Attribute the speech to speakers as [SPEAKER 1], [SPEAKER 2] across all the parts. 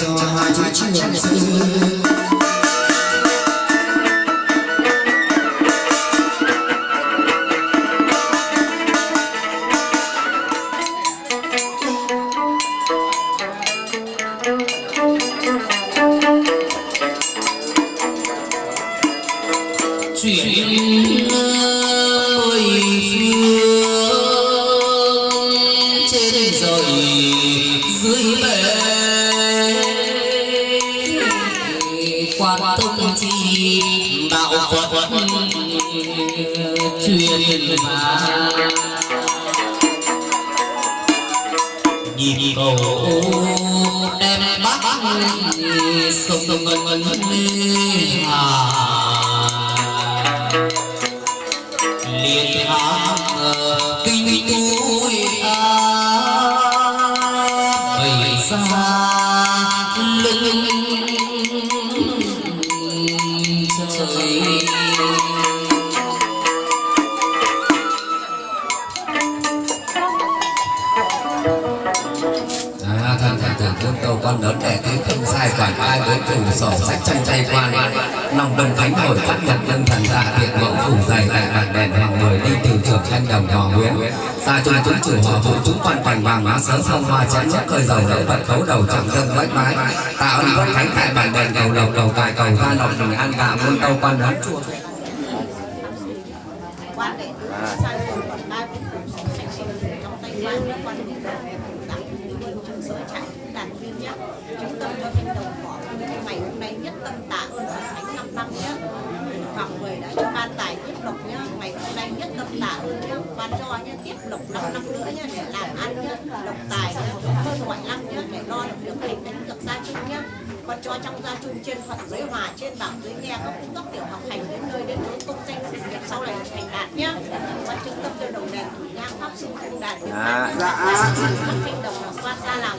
[SPEAKER 1] cho hai chữ trường sinh
[SPEAKER 2] one with me. Không quản ai với phủ sổ sách chân tay quan. Lòng đồng thánh hồi phát nhật nhân thần dạ tiện mẫu phủ dày tại bản đèn hoàng mười đi từ trường thanh đồng hò nguyễn. Xa trung chúng chủ hòa vụ chúng quan thành vàng má sớm sông hoa chén nhất khơi dầu lễ vật khấu đầu trọng dân bách mái. Tạ ơn quốc thánh tại bản đèn cầu lộc cầu tài cầu gia lộc bình an cả muôn tâu quan đón chùa
[SPEAKER 3] quan đệ tử sai rồi còn ba cái sạch sẽ trong tay quan quan quan đi giảm đi trường sở chạy đàn viên nhé chúng tâm cho thanh đồng cỏ ngày hôm nay nhất tâm tạ ơn phật thánh năm năm nhé hoàng mười đã cho ban tài tiếp lộc nhé ngày hôm nay nhất tâm tạ ơn nhé ban cho nhé tiếp lộc năm năm nữa nhé để làm ăn nhé lộc tài nhé hơn mọi năm nhé để lo được hành đánh được gia chung nhé con cho trong gia chung trên phật giới hòa trên bảo giới nghe các cung cấp tiểu học hành đến nơi đến chốn công danh sự nghiệp sau này thành đạt nhé con chứng tâm cho đồng đèn thủ nhang pháp sinh không đạt
[SPEAKER 1] dạ. Dạ
[SPEAKER 3] kinh đồng là qua ra làm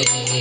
[SPEAKER 4] Yeah.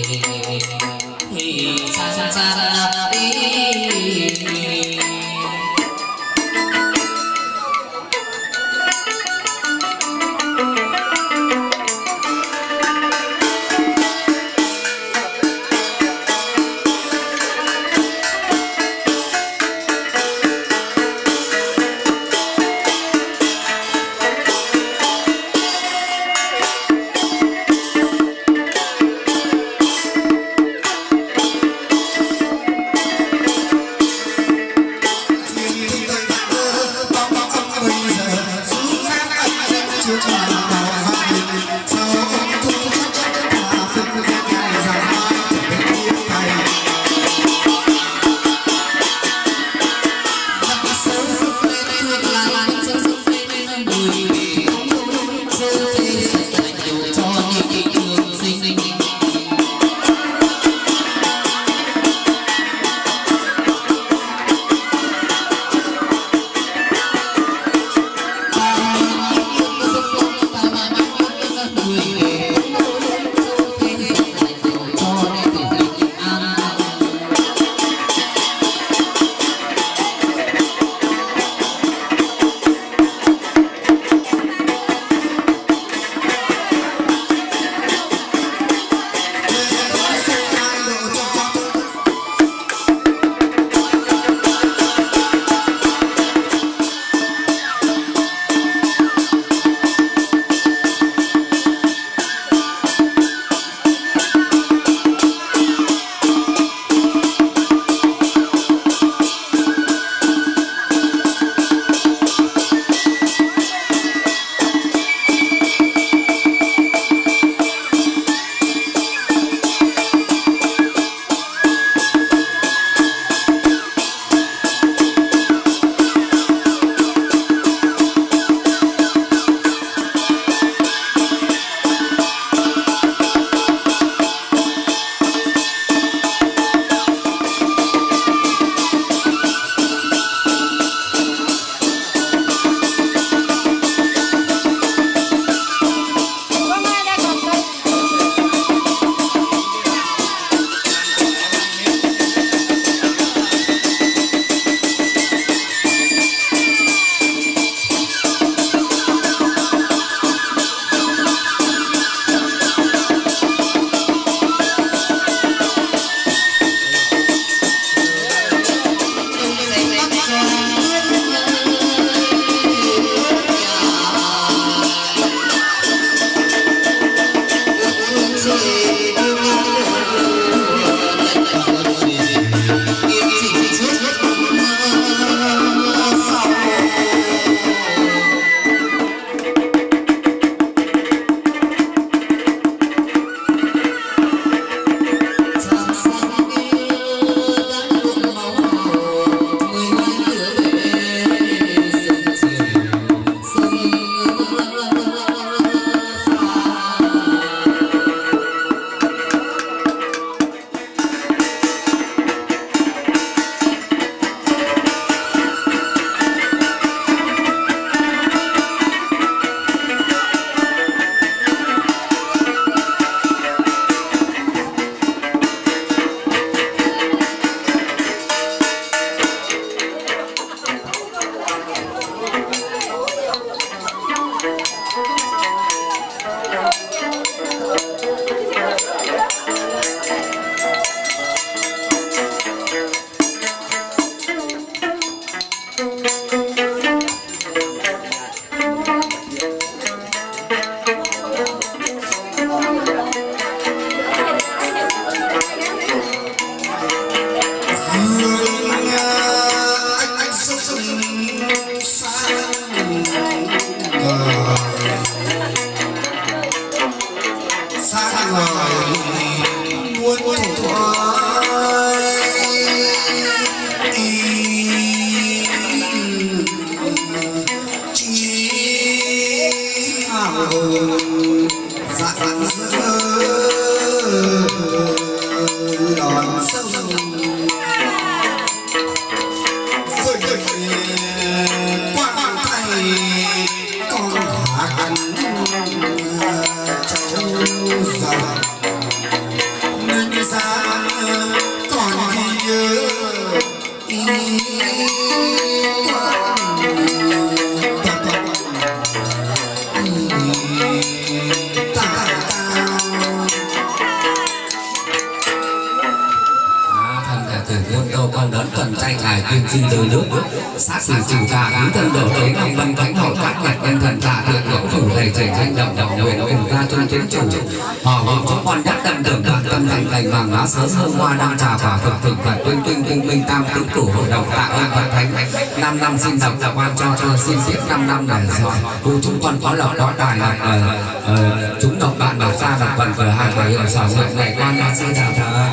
[SPEAKER 4] Ra
[SPEAKER 2] cùng ta trung tiến chủ họ hùng chúng con đắc tâm tưởng toàn tâm thành thành vàng lá sớ hương hoa đăng trà quả thực thực và tuyên tuyên tuyên minh tam tứ cửu hội đồng tạ ơn và thánh. Năm năm xin dọc tạ quan cho cho xin tiếp năm năm để giỏi cụ chúng con có lộc đó tài lộc ờ, ờ, chúng độc bạn bảo xa đọc vận vừa hàng và hiệu sở nguyện này quan đã sư chào thờ.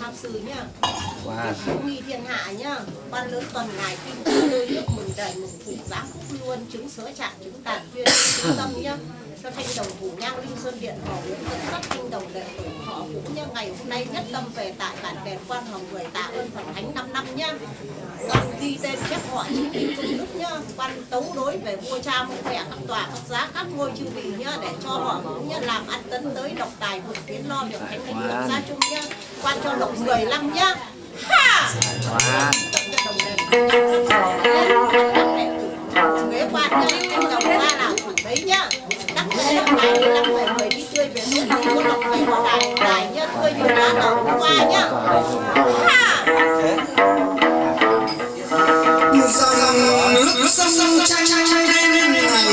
[SPEAKER 3] Tham sư nhá. Nghi thiên hạ nhá. Quan lớn tuần này kinh tư nước mừng đời mừng phủ giám phúc luôn chứng sớ trạng chứng tàn duyên chứng tâm nhá cho thanh đồng phủ nhang linh sơn điện họ nguyễn tân sắc thanh đồng đệ tử họ vũ nhá ngày hôm nay nhất tâm về tại bản đèn quan hồng người tạ ơn phật thánh 5 năm nhá quan ghi tên chép họ chữ ký công đức nhá quan tấu đối về vua cha mẫu mẹ các tòa các giá các ngôi chư vị nhá để cho họ cũng nhá làm ăn tấn tới độc tài vượt tiến lo việc thánh thánh lập gia chung nhá quan cho lộc 15 nhá ha đồng đền ghế quan nhá anh đồng ra là thủ đấy nhá đắc lễ đắc tài đi người người đi chơi về nước đi có lộc về có đài đài nhá tươi như qua nhá ha
[SPEAKER 1] dòng nước sông tranh đêm ngày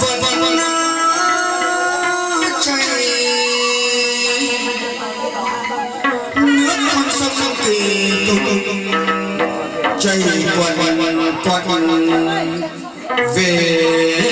[SPEAKER 1] vẫn chảy nước con sông kỳ cùng chảy quần quần
[SPEAKER 4] chúng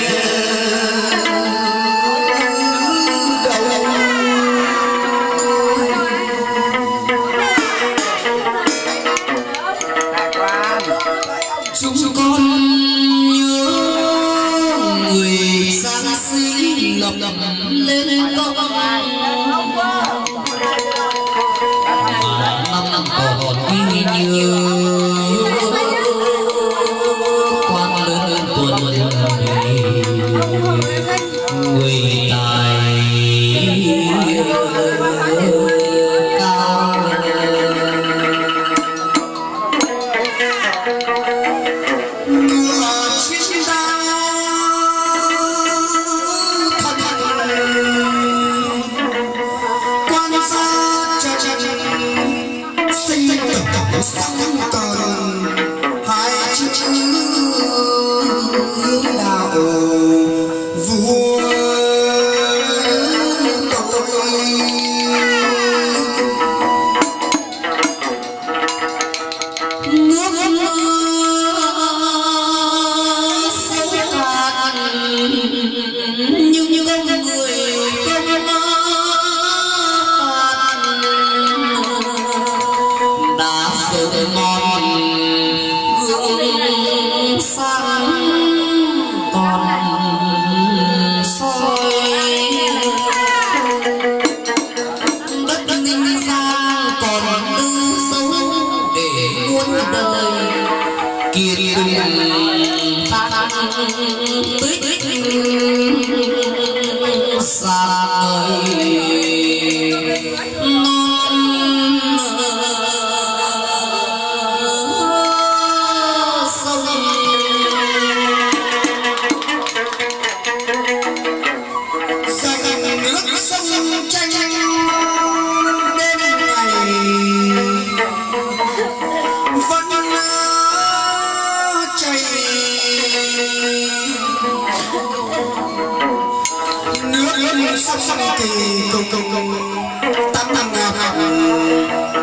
[SPEAKER 4] nước sông
[SPEAKER 1] thì cùng cùng cùng tám năm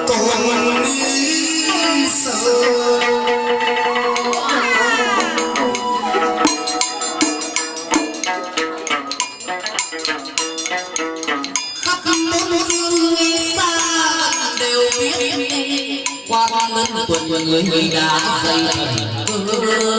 [SPEAKER 1] cùng đi sơ
[SPEAKER 4] khắp bốn phương xa đều biết quan lớn tuần người người đã xây cơ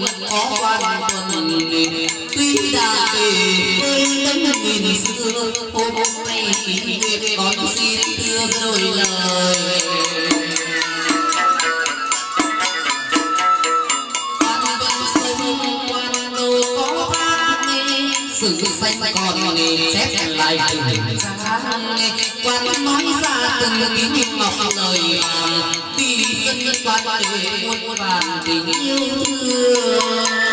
[SPEAKER 4] quần có quan quần tuy đã về với tấm nghìn xưa hôm nay nguyện con xin thương đôi lời sự xanh còn xếp lại tình sáng quán nói ra từng tiếng ngọc lời vàng. Tùy dân quán đời muôn vàn tình yêu thương.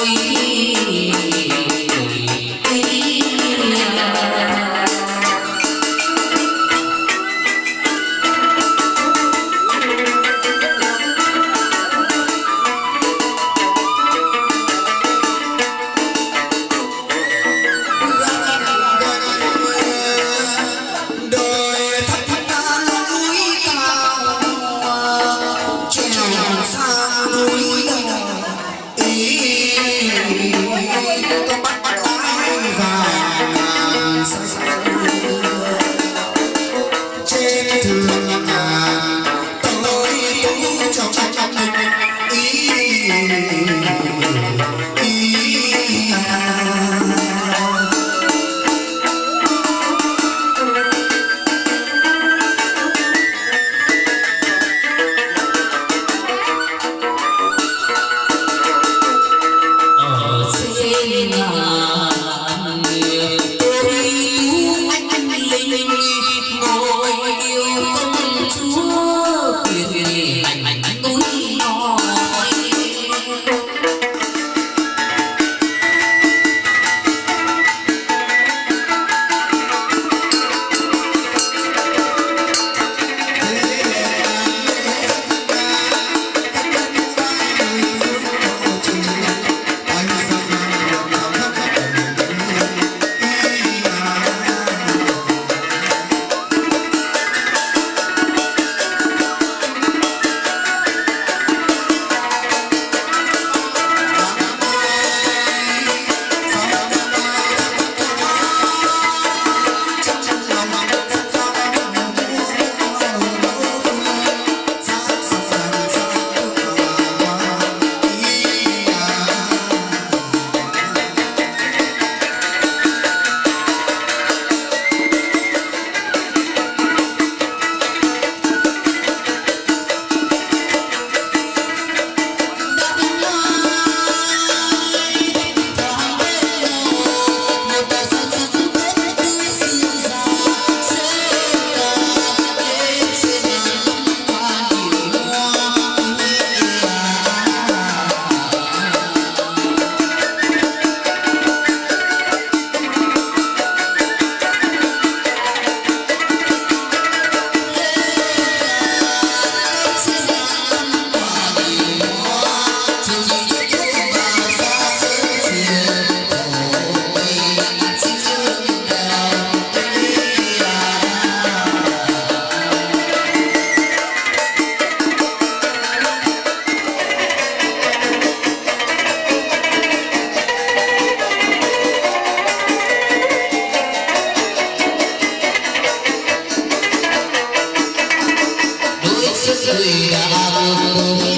[SPEAKER 1] we
[SPEAKER 4] người đã